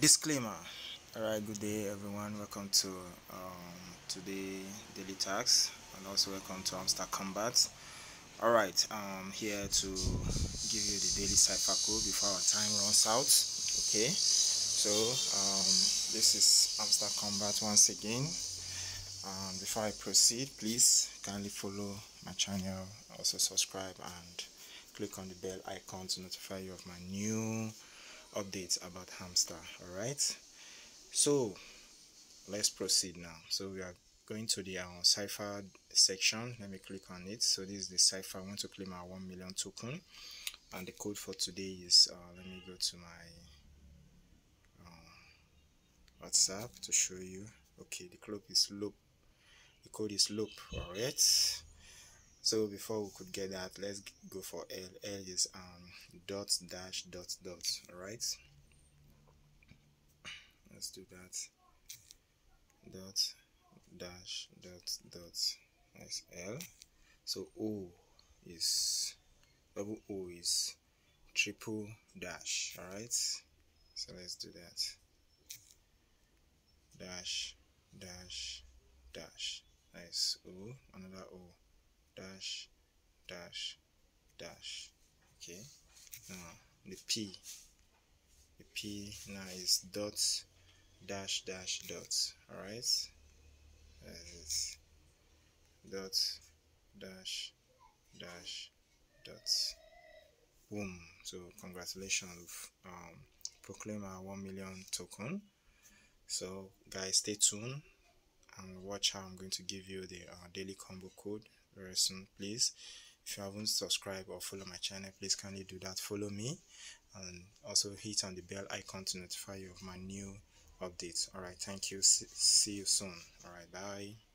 disclaimer. All right good day everyone. Welcome to um, today daily tax and also welcome to Hamster Kombat. All right i'm here to give you the daily cipher code before our time runs out okay? So um, this is Hamster Kombat once again. Um, before i proceed please kindly follow my channel also subscribe and click on the bell icon to notify you of my new updates about hamster all right so let's proceed now. So we are going to the uh, cipher section. Let me click on it. So this is the cipher. I want to claim our 1 million token. And the code for today is uh, let me go to my uh, whatsapp to show you. Okay the clock is loop. The code is loop all right so before we could get that let's go for l. L is um dot dash dot dot all right let's do that. Dot dash dot dot that's l. So o is double o is triple dash all right so let's do that. Dash dash dash. Nice. O another o dash dash dash. Okay. Now the p. The p now is dot dash dash dot. All right that's dot dash dash dot. Boom. So congratulations. Um proclaim our 1 million token. So guys stay tuned and watch how I'm going to give you the uh, daily combo code very soon please. If you haven't subscribed or follow my channel please kindly do that. Follow me and also hit on the bell icon to notify you of my new updates. All right thank you. See you soon. All right bye